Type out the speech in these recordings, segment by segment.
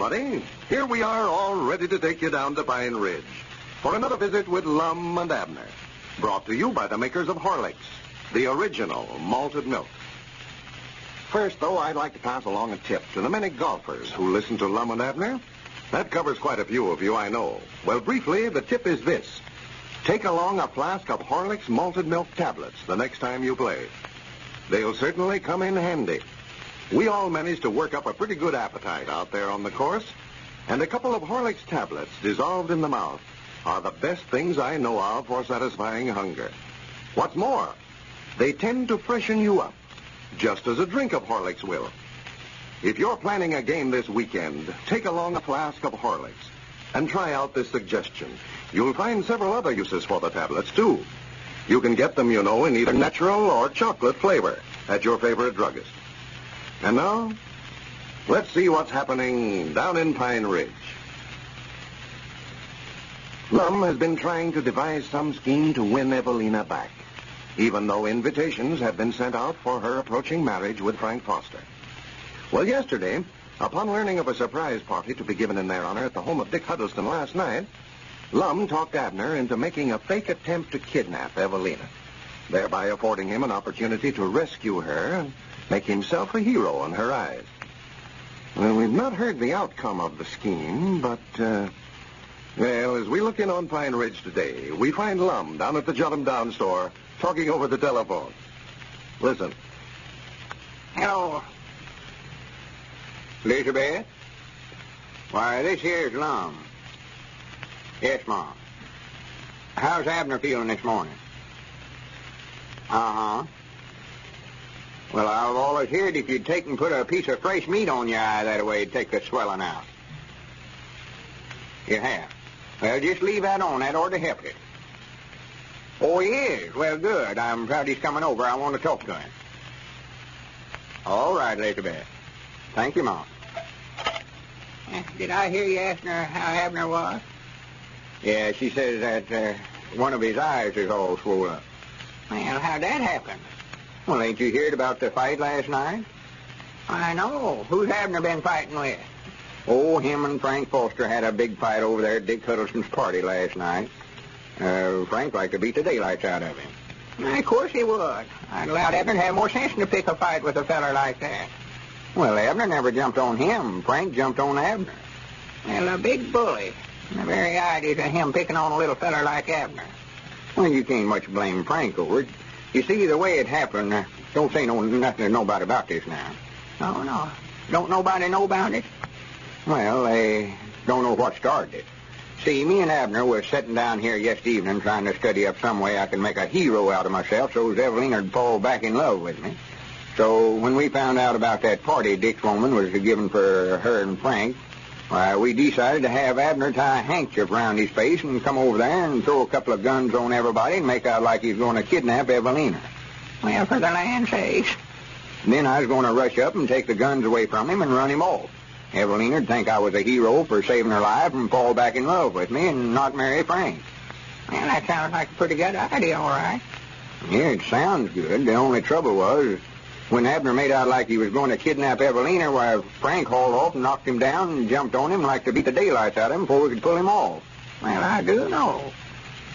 everybody. Here we are, all ready to take you down to Pine Ridge for another visit with Lum and Abner. Brought to you by the makers of Horlicks, the original malted milk. First, though, I'd like to pass along a tip to the many golfers who listen to Lum and Abner. That covers quite a few of you, I know. Well, briefly, the tip is this. Take along a flask of Horlicks malted milk tablets the next time you play. They'll certainly come in handy. We all managed to work up a pretty good appetite out there on the course, and a couple of Horlicks tablets dissolved in the mouth are the best things I know of for satisfying hunger. What's more, they tend to freshen you up, just as a drink of Horlicks will. If you're planning a game this weekend, take along a flask of Horlicks and try out this suggestion. You'll find several other uses for the tablets, too. You can get them, you know, in either natural or chocolate flavor at your favorite druggist. And now, let's see what's happening down in Pine Ridge. Lum has been trying to devise some scheme to win Evelina back, even though invitations have been sent out for her approaching marriage with Frank Foster. Well, yesterday, upon learning of a surprise party to be given in their honor at the home of Dick Huddleston last night, Lum talked Abner into making a fake attempt to kidnap Evelina, thereby affording him an opportunity to rescue her and make himself a hero in her eyes. Well, we've not heard the outcome of the scheme, but, uh, well, as we look in on Pine Ridge today, we find Lum down at the Jot Down store talking over the telephone. Listen. Hello. Elizabeth? Why, this here's Lum. Yes, Mom. How's Abner feeling this morning? Uh-huh. Well, I've always heard if you'd take and put a piece of fresh meat on your eye that way, it'd take the swelling out. You have. Well, just leave that on. That ought to help it. Oh, he is? Well, good. I'm proud he's coming over. I want to talk to him. All right, Elizabeth. Thank you, Mom. Eh, Did I hear you asking her how Abner was? Yeah, she says that uh, one of his eyes is all swollen up. Well, how'd that happen? Well, ain't you heard about the fight last night? I know. Who's Abner been fighting with? Oh, him and Frank Foster had a big fight over there at Dick Huddleston's party last night. Uh, Frank liked to beat the daylights out of him. of course he would. I'd allowed Abner to have more sense than to pick a fight with a feller like that. Well, Abner never jumped on him. Frank jumped on Abner. Well, a big bully. The very idea of him picking on a little feller like Abner. Well, you can't much blame Frank over it. You see, the way it happened, uh, don't say no nothing to nobody about this now. Oh, no. Don't nobody know about it? Well, they don't know what started it. See, me and Abner were sitting down here yesterday evening trying to study up some way I can make a hero out of myself so Evelina would fall back in love with me. So when we found out about that party Dick's woman was giving for her and Frank, why, we decided to have Abner tie a handkerchief around his face and come over there and throw a couple of guns on everybody and make out like he's going to kidnap Evelina. Well, for the land's sake. Then I was going to rush up and take the guns away from him and run him off. Evelina'd think I was a hero for saving her life and fall back in love with me and not marry Frank. Well, that sounds like a pretty good idea, all right. Yeah, it sounds good. The only trouble was, when Abner made out like he was going to kidnap Evelina, why, Frank hauled off and knocked him down and jumped on him like to beat the daylights out of him before we could pull him off. Well, I do know.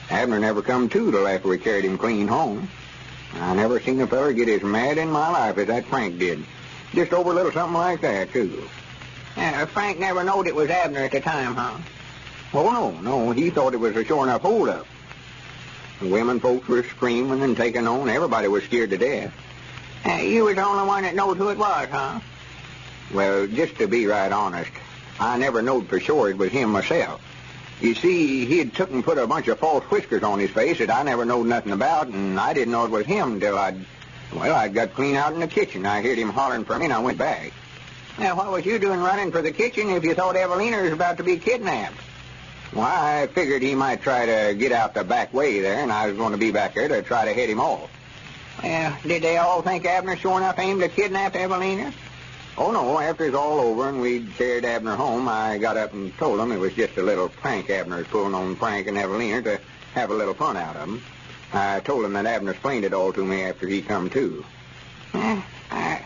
Abner never come to till after we carried him clean home. I never seen a feller get as mad in my life as that Frank did. Just over a little something like that, too. Yeah, Frank never knowed it was Abner at the time, huh? Oh, no, no. He thought it was a sure enough hold-up. The women folks were screaming and taking on. Everybody was scared to death. Uh, you was the only one that knows who it was, huh? Well, just to be right honest, I never knowed for sure it was him myself. You see, he had took and put a bunch of false whiskers on his face that I never knowed nothing about, and I didn't know it was him till I'd, well, I'd got clean out in the kitchen. I heard him hollering for me, and I went back. Now, what was you doing running for the kitchen if you thought Evelina was about to be kidnapped? Why, I figured he might try to get out the back way there, and I was going to be back there to try to head him off. Well, did they all think Abner sure enough aimed to kidnap Evelina? Oh, no. After it's all over and we'd carried Abner home, I got up and told them it was just a little prank Abner was pulling on Frank and Evelina to have a little fun out of them. I told them that Abner explained it all to me after he come to. I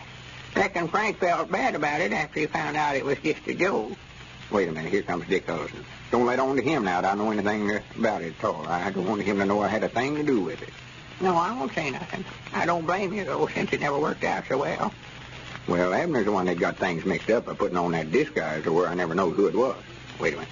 reckon Frank felt bad about it after he found out it was just a joke. Wait a minute. Here comes Dick Huddleston. Don't let on to him now that I know anything about it at all. I don't want him to know I had a thing to do with it. No, I won't say nothing. I don't blame you, though, since it never worked out so well. Well, Abner's the one that got things mixed up by putting on that disguise to where I never know who it was. Wait a minute.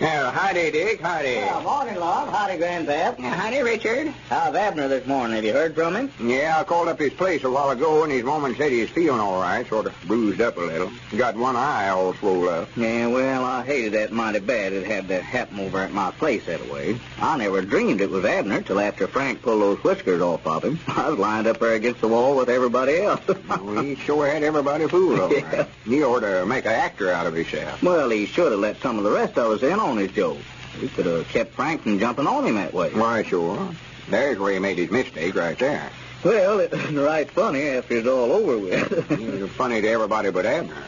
Yeah, howdy, Dick. Howdy. Well, morning, love. Howdy, Grandpap. Yeah, howdy, Richard. How's Abner this morning? Have you heard from him? Yeah, I called up his place a while ago, and his woman said he's feeling all right, sort of bruised up a little. Got one eye all swole up. Yeah, well, I hated that mighty bad it had to happen over at my place that way. I never dreamed it was Abner till after Frank pulled those whiskers off of him. I was lined up there against the wall with everybody else. well, he sure had everybody fooled, all right. Yeah. He ought to make an actor out of himself. well, he should have let some of the rest of us in on his joke. We could have kept Frank from jumping on him that way. Why, sure. There's where he made his mistake, right there. Well, it was right funny after it's all over with. Was funny to everybody but Abner.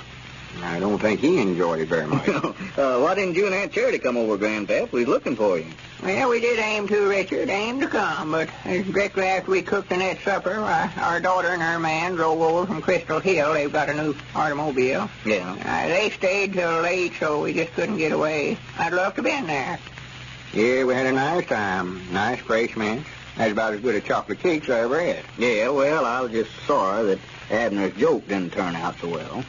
I don't think he enjoyed it very much. uh, why didn't you and Aunt Charity come over, Grandpap? We was looking for you. Well, we did aim to, Richard, aim to come, but directly after we cooked the net supper, uh, our daughter and her man drove over from Crystal Hill. They've got a new automobile. Yeah. Uh, they stayed till late, so we just couldn't get away. I'd love to been there. Yeah, we had a nice time. Nice fresh mints. That's about as good a chocolate cake as I ever had. Yeah, well, I was just sorry that Abner's joke didn't turn out so well.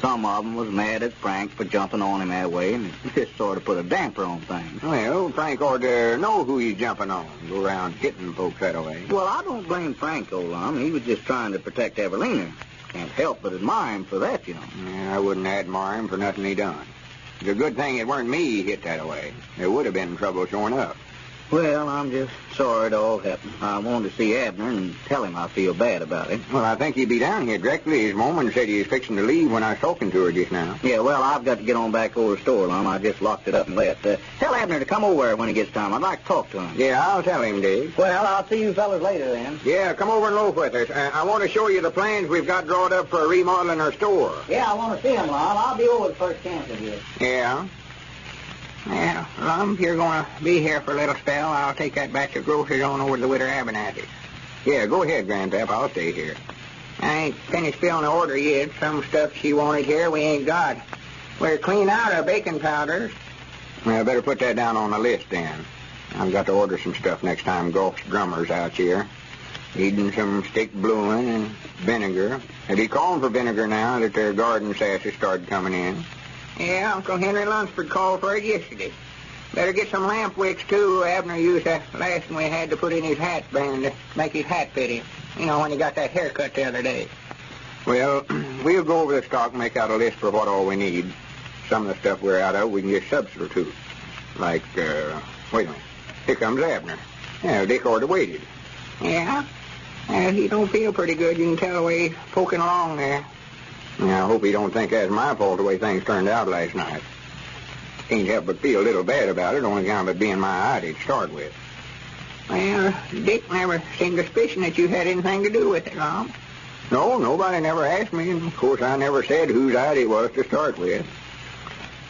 Some of 'em was mad at Frank for jumping on him that way, and it just sort of put a damper on things. Well, Frank ought to know who he's jumping on. Go around hitting folks that way. Well, I don't blame Frank, old Lum. He was just trying to protect Evelina. Can't help but admire him for that, you know. Yeah, I wouldn't admire him for nothing he done. It's a good thing it weren't me he hit that way. There would have been trouble showing up. Well, I'm just sorry it all happened. I wanted to see Abner and tell him I feel bad about it. Well, I think he'd be down here directly. His woman said he was fixing to leave when I was talking to her just now. Yeah, well, I've got to get on back over to the store, Lum. I just locked it up and left. Uh, tell Abner to come over when he gets time. I'd like to talk to him. Yeah, I'll tell him, Dave. Well, I'll see you fellas later then. Yeah, come over and loaf with us. Uh, I want to show you the plans we've got drawn up for remodeling our store. Yeah, I want to see him, Lum. I'll be over the first chance of you. Yeah? Lum, if you're going to be here for a little spell, I'll take that batch of groceries on over to the Widow Abernathy's. Yeah, go ahead, Grandpap. I'll stay here. I ain't finished filling the order yet. Some stuff she wanted here we ain't got. We're clean out of baking powders. Well, I better put that down on the list then. I've got to order some stuff next time Golf's drummer's out here. Needing some stick bluing and vinegar. They be calling for vinegar now that their garden sass has started coming in. Yeah, Uncle Henry Lunsford called for it yesterday. Better get some lamp wicks, too. Abner used that last one we had to put in his hat band to make his hat fit him. You know, when he got that haircut the other day. Well, we'll go over the stock and make out a list for what all we need. Some of the stuff we're out of we can just substitute. Like, uh, wait a minute. Here comes Abner. Yeah, Dick to waited. Yeah? Uh, he don't feel pretty good. You can tell the way he's poking along there. Yeah, I hope he don't think that's my fault the way things turned out last night. Can't help but feel a little bad about it, only kind of it being my idea to start with. Well, Dick never seemed to suspicion that you had anything to do with it, Lum. No, nobody never asked me, and of course I never said whose idea it was to start with.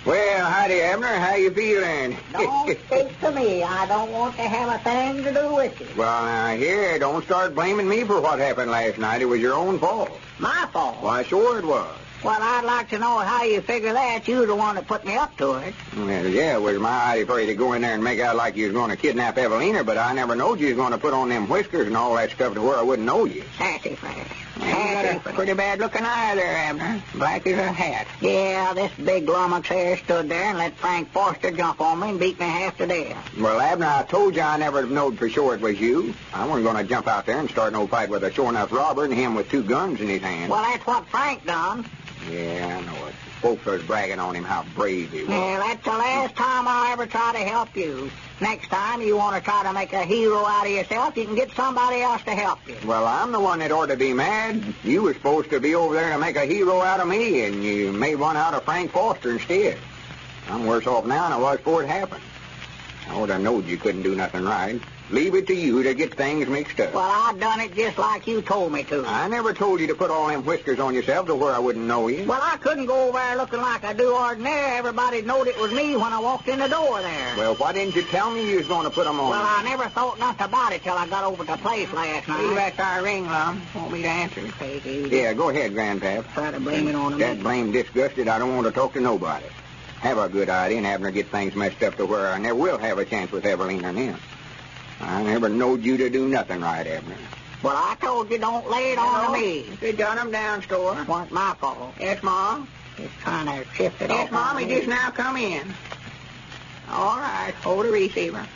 Well, howdy, Abner. How you feeling? Don't speak to me. I don't want to have a thing to do with you. well, now, here, don't start blaming me for what happened last night. It was your own fault. My fault. Why, sure it was. Well, I'd like to know how you figure that. You're the one that put me up to it. Well, yeah, it was my idea for you to go in there and make out like you was going to kidnap Evelina, but I never knowed you was going to put on them whiskers and all that stuff to where I wouldn't know you. Sassafras. You got a pretty bad-looking eye there, Abner. Black as a hat. Yeah, this big lummox here stood there and let Frank Foster jump on me and beat me half to death. Well, Abner, I told you I never knowed for sure it was you. I wasn't going to jump out there and start no fight with a sure enough robber and him with two guns in his hand. Well, that's what Frank done. Yeah, I know it. Folks was bragging on him how brave he was. Yeah, that's the last time I'll ever try to help you. Next time you want to try to make a hero out of yourself, you can get somebody else to help you. Well, I'm the one that ought to be mad. You were supposed to be over there to make a hero out of me, and you made one out of Frank Foster instead. I'm worse off now than I was before it happened. I ought to knowed you couldn't do nothing right. Leave it to you to get things mixed up. Well, I done it just like you told me to. I never told you to put all them whiskers on yourself to where I wouldn't know you. Well, I couldn't go over there looking like I do ordinary. Everybody knowed it was me when I walked in the door there. Well, why didn't you tell me you was going to put them on? Well, I never thought nothing about it till I got over to the place last night. that's our ring, Lum. Want me to answer? It easy. Yeah, go ahead, Grandpap. Try to blame it on me. That me. blame disgusted, I don't want to talk to nobody. have a good idea and Abner get things messed up to where I never will have a chance with Evelina and him. I never knowed you to do nothing right, Abner. Well, I told you don't lay it on to me. You done 'em down, store. It wasn't my fault. Yes, Mom. Just trying to shift it Yes, off. Mom, on he just now come in. All right, hold the receiver.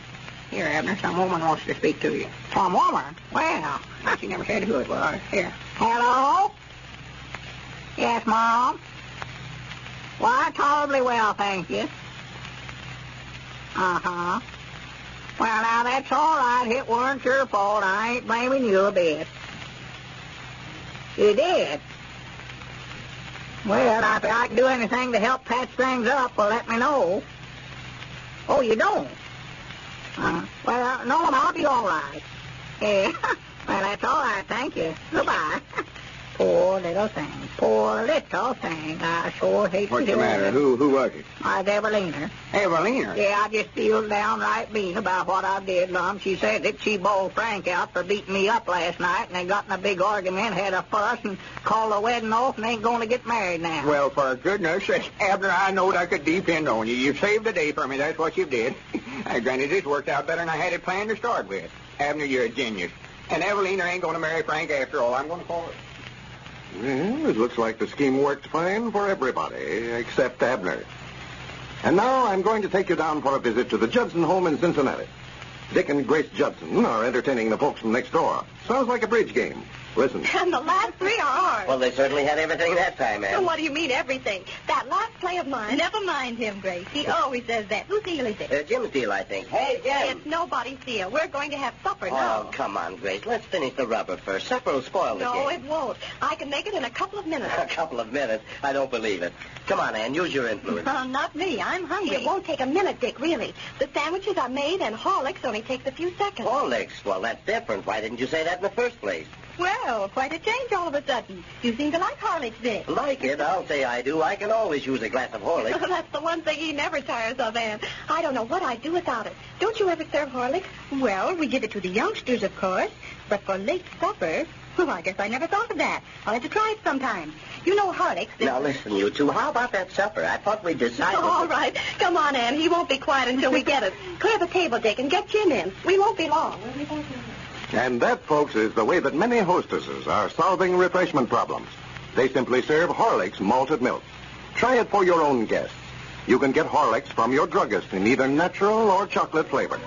Here, Abner, some woman wants to speak to you. Some woman. Well, she never said who it was. Here. Hello? Yes, Mom? Why, tolerably well, thank you. Uh-huh. Well, now, that's all right. It weren't your fault. I ain't blaming you a bit. You did? Well, if I can do anything to help patch things up, well, let me know. Oh, you don't? Uh, well, no, I'll be all right. Yeah. well, that's all right. Thank you. Goodbye. Poor little thing. Poor little thing. I sure hate What's to the matter? it. Who who was it? I've Evelina. Evelina. Yeah, I just feel downright mean about what I did, Lum. She said that she bawled Frank out for beating me up last night, and they got in a big argument, had a fuss, and called the wedding off, and ain't going to get married now. Well, for goodness sake, Abner, I knowed I could depend on you. You saved the day for me. That's what you did. Granny, this worked out better than I had it planned to start with. Abner, you're a genius. And Evelina ain't going to marry Frank after all. I'm going to call it. Well, it looks like the scheme worked fine for everybody, except Abner. And now I'm going to take you down for a visit to the Judson home in Cincinnati. Dick and Grace Judson are entertaining the folks from next door. Sounds like a bridge game. Listen. And the last three are ours. Well, they certainly had everything that time, So ma'am. what do you mean everything? That last play of mine. Never mind him, Grace. He always says that. Whose deal is it? Uh, Jim's deal, I think. Hey, Jim. It's nobody's deal. We're going to have supper now. Oh, now. come on, Grace. Let's finish the rubber first. Supper will spoil the No, game. it won't. I can make it in a couple of minutes. A couple of minutes. I don't believe it. Come on, Ann. Use your influence. Uh, not me. I'm hungry. It won't take a minute, Dick, really. The sandwiches are made, and Horlicks only takes a few seconds. Horlicks. Well, that's different. Why didn't you say that in the first place? Well, quite a change all of a sudden. You seem to like Horlicks, Dick. Like it? I'll say I do. I can always use a glass of Horlicks. That's the one thing he never tires of, Ann. I don't know what I'd do without it. Don't you ever serve Horlicks? Well, we give it to the youngsters, of course. But for late supper, well, I guess I never thought of that. I'll have to try it sometime. You know Horlicks. Now, listen, you two. How about that supper? I thought we decided... All right. Come on, Ann. He won't be quiet until we get it. Clear the table, Dick, and get Jim in. We won't be long. And that, folks, is the way that many hostesses are solving refreshment problems. They simply serve Horlicks malted milk. Try it for your own guests. You can get Horlicks from your druggist in either natural or chocolate flavor.